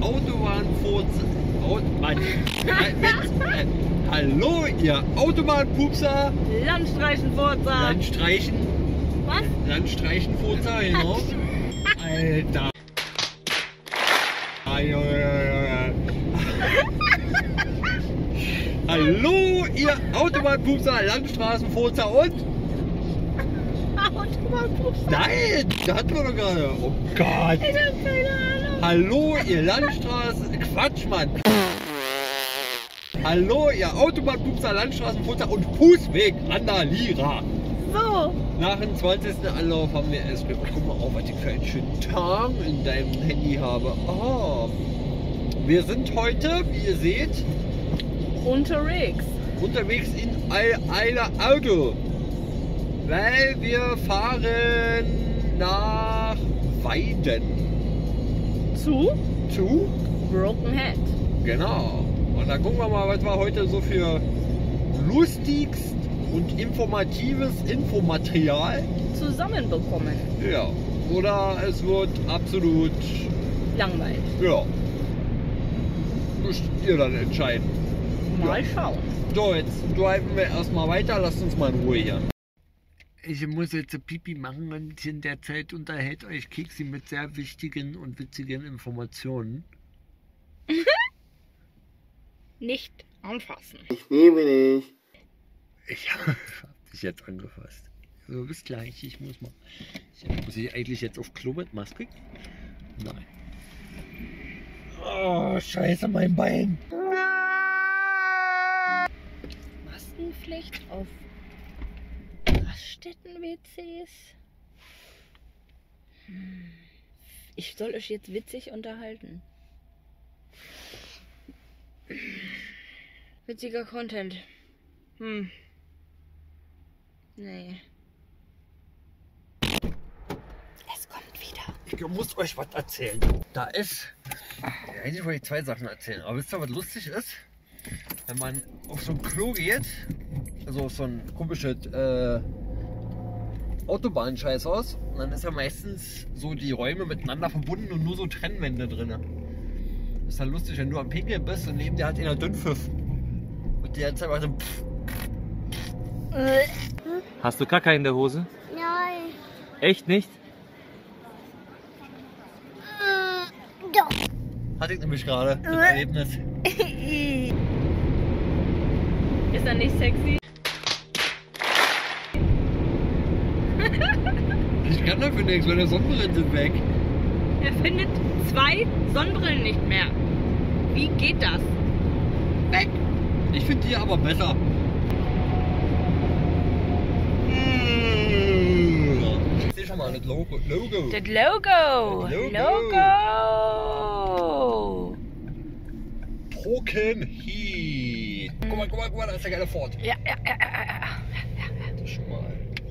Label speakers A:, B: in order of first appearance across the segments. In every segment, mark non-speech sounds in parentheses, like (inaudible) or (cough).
A: Autobahnfurzer. Äh, Hallo, ihr Autobahnpupser.
B: Landstreichenfurzer.
A: Landstreichen.
B: Was?
A: Landstreichenfurzer, genau. Alter. Hallo, ihr Autobahnpupser, Landstraßenfurzer und.
B: Autobahnpupser.
A: Nein, da hatten wir doch gerade. Oh Gott.
B: Ich hab keine Ahnung.
A: Hallo, ihr Landstraßen. Quatsch, Mann. Hallo, ihr Autobahnpupser, Landstraßenputzer und Fußweg Randalierer.
B: So,
A: Nach dem 20. Anlauf haben wir es. Guck mal auf, was ich für einen schönen Tag in deinem Handy habe. Oh. Wir sind heute, wie ihr seht,
B: unterwegs.
A: unterwegs in Eil Eiler Auto. Weil wir fahren nach Weiden.
B: Zu
A: Zu?
B: Broken Head.
A: Genau. Und dann gucken wir mal, was wir heute so für lustigst und informatives Infomaterial.
B: Zusammenbekommen.
A: Ja. Oder es wird absolut,
B: Langweilig.
A: ja. Müsst ihr dann entscheiden.
B: Mal schauen.
A: So, jetzt driven wir erstmal weiter. Lasst uns mal in Ruhe hier. Ich muss jetzt Pipi machen und in der Zeit unterhält euch Keksi mit sehr wichtigen und witzigen Informationen. (laughs)
B: Nicht anfassen.
C: Ich nehme dich.
A: Ich (laughs) habe dich jetzt angefasst. So, bis gleich. Ich muss mal. Ich, muss ich eigentlich jetzt auf Klo mit Maske? Nein. Oh, scheiße, mein Bein.
B: Maskenpflicht auf Raststätten-WCs. Hm. Ich soll euch jetzt witzig unterhalten. Witziger Content. Hm. Nee. Es kommt wieder.
A: Ich muss euch was erzählen. Da ist. Eigentlich wollte ich zwei Sachen erzählen. Aber wisst ihr, was lustig ist? Wenn man auf so ein Klo geht, also auf so ein komisches äh, Autobahnscheißhaus, und dann ist ja meistens so die Räume miteinander verbunden und nur so Trennwände drin. Ist dann lustig, wenn du am Pinkeln bist und neben dir hat einer Dünnpfiff. Und die ganze Zeit macht so pff,
D: Hast du Kacke in der Hose?
E: Nein.
D: Echt nicht?
E: Mm, Doch.
A: hatte ich nämlich gerade das Erlebnis. (laughs)
B: Ist er nicht sexy?
A: Dafür nichts, meine Sonnenbrillen sind weg.
B: Er findet zwei Sonnenbrillen nicht mehr. Wie geht das?
A: Weg! Ich finde die aber besser. Ich sehe schon mal das Logo. Logo.
B: Das Logo.
A: Logo.
B: Logo.
A: Broken Heat. Guck mal, guck mal, guck mal, da ist der geile Ford.
B: Ja, ja, ja, ja, ja.
A: Das ist schon mal.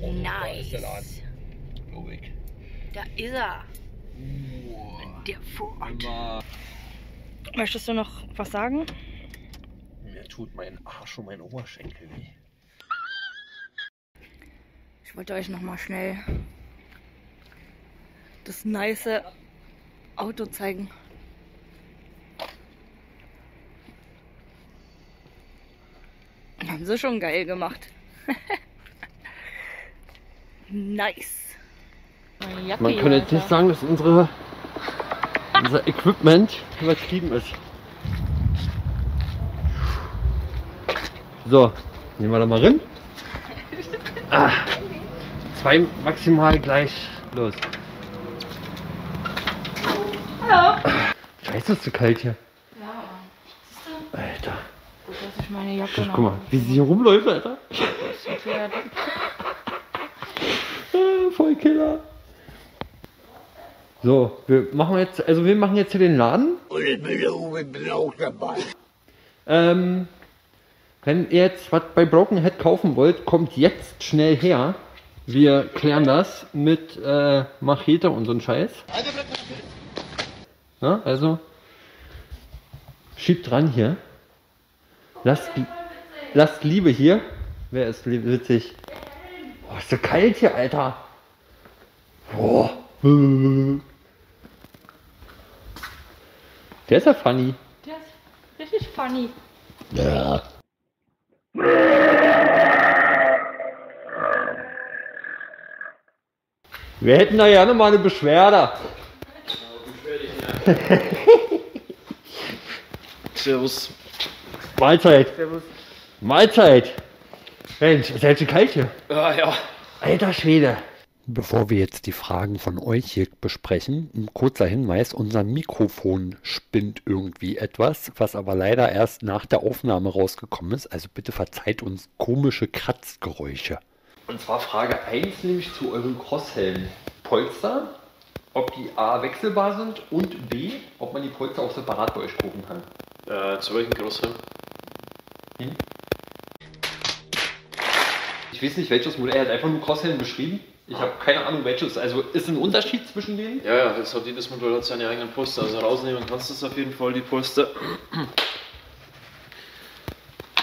A: Oh, Da Logik.
B: Da ist er.
A: Boah.
B: Der Ford. Möchtest du noch was sagen?
A: mir tut mein Arsch und mein Oberschenkel weh.
B: Ich wollte euch noch mal schnell das nice Auto zeigen. Haben sie schon geil gemacht. (laughs) nice. Jacke
A: Man kann jetzt nicht sagen, dass unsere, unser Equipment übertrieben ist. So, nehmen wir da mal rein. Ah, zwei maximal gleich los.
B: Hallo.
A: Scheiße, ist zu kalt hier.
B: Ja,
A: Alter.
B: gut, dass ich meine Jacke
A: Guck mal, wie sie hier rumläuft, Alter. Ah, voll Killer. So, wir machen jetzt, also wir machen jetzt hier den Laden. Ähm, wenn ihr jetzt was bei Broken Head kaufen wollt, kommt jetzt schnell her. Wir klären das mit äh, Machete und so ein Scheiß. Ja, also schiebt dran hier. Lasst, lasst Liebe hier. Wer ist witzig? Oh, ist so kalt hier, Alter. Boah. Der ist ja funny.
B: Der ist richtig funny.
A: Ja. Wir hätten da gerne mal eine Beschwerde. (laughs)
D: Servus.
A: Mahlzeit.
D: Servus.
A: Mahlzeit. Mensch, ist ja jetzt kalt hier.
D: Ah, ja.
A: Alter Schwede. Bevor wir jetzt die Fragen von euch hier besprechen, ein kurzer Hinweis, unser Mikrofon spinnt irgendwie etwas, was aber leider erst nach der Aufnahme rausgekommen ist. Also bitte verzeiht uns komische Kratzgeräusche. Und zwar Frage 1, nämlich zu euren Crosshelmen. Polster, ob die A wechselbar sind und B, ob man die Polster auch separat bei euch kaufen kann.
D: Äh, zu welchem Großheim?
A: Ich weiß nicht, welches Modell, er hat einfach nur Crosshelm beschrieben. Ich habe keine Ahnung, welches. Also ist ein Unterschied zwischen denen?
D: Ja, ja, das hat jedes Modell hat seine eigenen Poster. Also rausnehmen kannst du es auf jeden Fall, die Poster. (clears throat)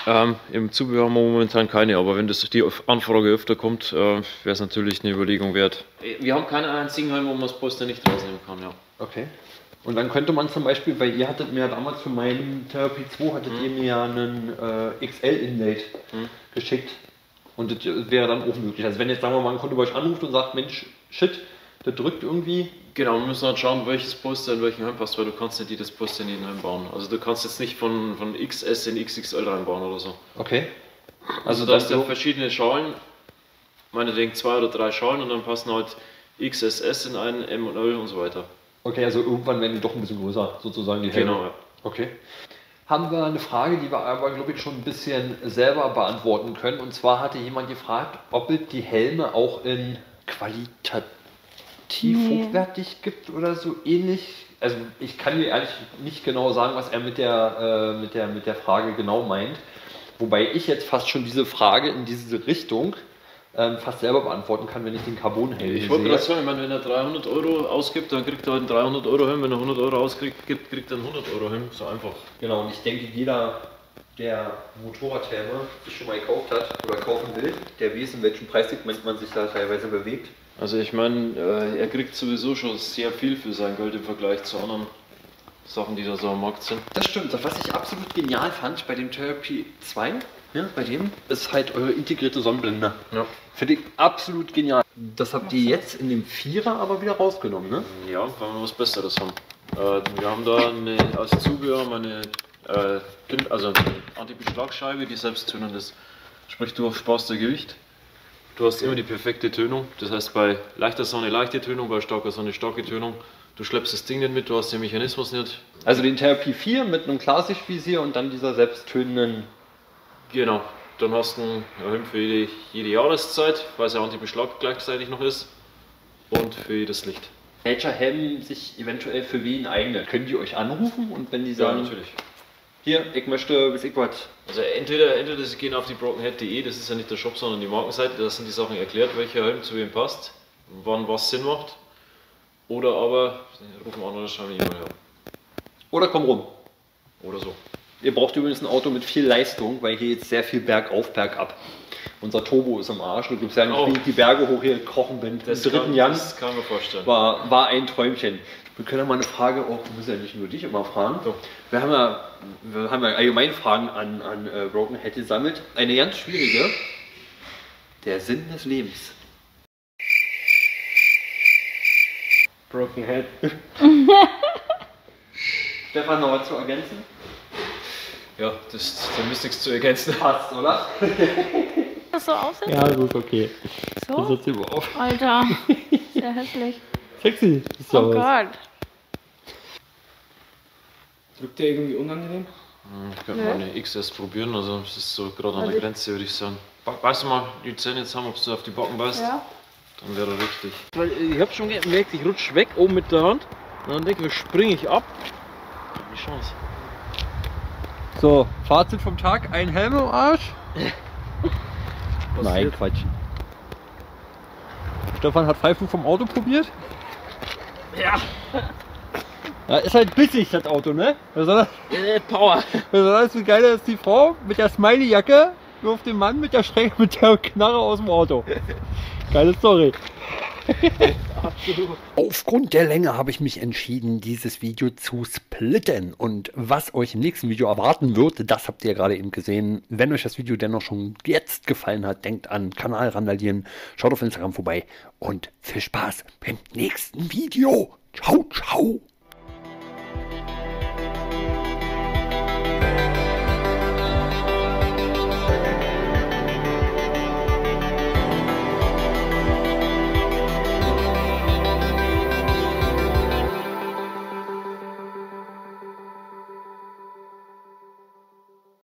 D: Ähm, Im Zubehör haben wir momentan keine, aber wenn das die Anfrage öfter kommt, äh, wäre es natürlich eine Überlegung wert. Wir haben keinen einzigen Helm, wo man das Poster nicht rausnehmen kann, ja.
A: Okay. Und dann könnte man zum Beispiel, weil ihr hattet mir damals für meinen Therapie 2, hattet ihr mir einen äh, XL-Inlate
D: Mhm.
A: geschickt. Und das wäre dann auch möglich. Also wenn jetzt, sagen wir mal, ein Kunde bei euch anruft und sagt, Mensch, shit, der drückt irgendwie.
D: Genau, wir müssen halt schauen, welches Poster in welchen Helm passt, weil du kannst nicht jedes Poster in jeden Helm bauen. Also du kannst jetzt nicht von, von XS in XXL reinbauen oder so.
A: Okay.
D: Also da hast du ja verschiedene Schalen, meinetwegen zwei oder drei Schalen und dann passen halt XSS in einen, M und L und so weiter.
A: Okay, also irgendwann werden die doch ein bisschen größer, sozusagen die Helme.
D: Genau, ja.
A: Okay. Haben wir eine Frage, die wir aber, glaube ich, schon ein bisschen selber beantworten können. Und zwar hatte jemand gefragt, ob es die Helme auch in qualitativ
E: Nee.
A: hochwertig gibt oder so ähnlich. Also ich kann dir ehrlich nicht genau sagen, was er mit der, äh, mit der, mit der Frage genau meint. Wobei ich jetzt fast schon diese Frage in diese Richtung ähm, fast selber beantworten kann, wenn ich den Carbon-Helm
D: Ich wollte gerade sagen, ich meine, wenn er 300 Euro ausgibt, dann kriegt er halt einen 300 Euro Helm. Wenn er 100 Euro ausgibt, gibt, kriegt er einen 100 Euro Helm. So einfach.
A: Genau, und ich denke, jeder, der Motorradhelme sich schon mal gekauft hat oder kaufen will, der weiß, in welchem Preissegment man sich da teilweise bewegt.
D: Also ich meine, äh, er kriegt sowieso schon sehr viel für sein Geld im Vergleich zu anderen Sachen, die da so am Markt sind.
A: Das stimmt. Was ich absolut genial fand bei dem Therapy 2, ja, bei dem, ist halt eure integrierte Sonnenblende.
D: Ja.
A: Finde ich absolut genial. Das habt ihr jetzt in dem Vierer aber wieder rausgenommen, ne?
D: Ja, weil wir was Besseres haben. Äh, wir haben da eine, als Zubehör haben wir eine, äh, also Anti-Beschlagscheibe, die selbsttönend ist. Sprich, du sparst dir Gewicht. Du hast immer die perfekte Tönung. Das heißt, bei leichter Sonne leichte Tönung, bei starker Sonne starke Tönung. Du schleppst das Ding nicht mit, du hast den Mechanismus nicht.
A: Also den Therapy 4 mit einem Klarsichtvisier und dann dieser selbsttönenden.
D: Genau. Dann hast du einen Helm für jede, jede Jahreszeit, weil es ja Anti-Beschlag gleichzeitig noch ist. Und für jedes Licht.
A: Welcher Helm sich eventuell für wen eignet? Können die euch anrufen und wenn die sagen, hier, ich möchte, bis ich was.
D: Also entweder, entweder sie gehen auf die brokenhead.de, das ist ja nicht der Shop, sondern die Markenseite, da sind die Sachen erklärt, welcher Helm zu wem passt, wann was Sinn macht. Oder aber rufen an oder schreiben eine E-Mail her.
A: Oder komm rum.
D: Oder so.
A: Ihr braucht übrigens ein Auto mit viel Leistung, weil hier jetzt sehr viel bergauf, bergab. Unser Turbo ist am Arsch. Du gibst ja nicht,
D: Oh.
A: wie ich die Berge hoch hier gekrochen bin.
D: Das
A: Am dritten
D: kann,
A: Jan
D: das kann man vorstellen.
A: war, war ein Träumchen. Wir können ja mal eine Frage, auch wir müssen ja nicht nur dich immer fragen.
D: So.
A: Wir haben ja, wir haben ja allgemein Fragen an, an äh, Broken Head gesammelt. Eine ganz schwierige. Der Sinn des Lebens. Broken Head. (laughs) Stefan, noch was zu ergänzen?
D: Ja, das, da müsste nichts zu ergänzen.
A: Passt, oder?
B: Das so aussieht?
A: Ja, gut, okay.
B: So?
A: Setz ihn mal auf.
B: Alter. (laughs) Sehr hässlich.
A: Sexy. Ist
B: Oh Gott.
C: Wirkt der irgendwie unangenehm?
D: Ich könnte mal eine XS probieren, also es ist so gerade an
B: Also
D: der
B: ich-
D: Grenze, würde ich sagen. Beißt du mal die Zähne jetzt haben, ob du auf die Backen beißt?
B: Ja.
D: Dann wäre richtig.
F: Weil äh, ich hab schon gemerkt, ich rutsch weg oben mit der Hand. Und dann denke ich, springe ich ab. Die Chance.
A: So, Fazit vom Tag: ein Helm im Arsch. Nein. Quatsch. Stefan hat Pfeifen vom Auto probiert.
F: Ja,
A: Ja, ist halt bissig, das Auto, ne? Besonders,
F: äh, Power.
A: besonders wie geil ist die Frau mit der Smiley-Jacke wirft den Mann mit der Schränke, mit der Knarre aus dem Auto. (laughs) Geile Story. (laughs) Aufgrund der Länge habe ich mich entschieden, dieses Video zu splitten. Und was euch im nächsten Video erwarten wird, das habt ihr gerade eben gesehen. Wenn euch das Video dennoch schon jetzt gefallen hat, denkt an Kanal randalieren, schaut auf Instagram vorbei und viel Spaß beim nächsten Video. Ciao, ciao.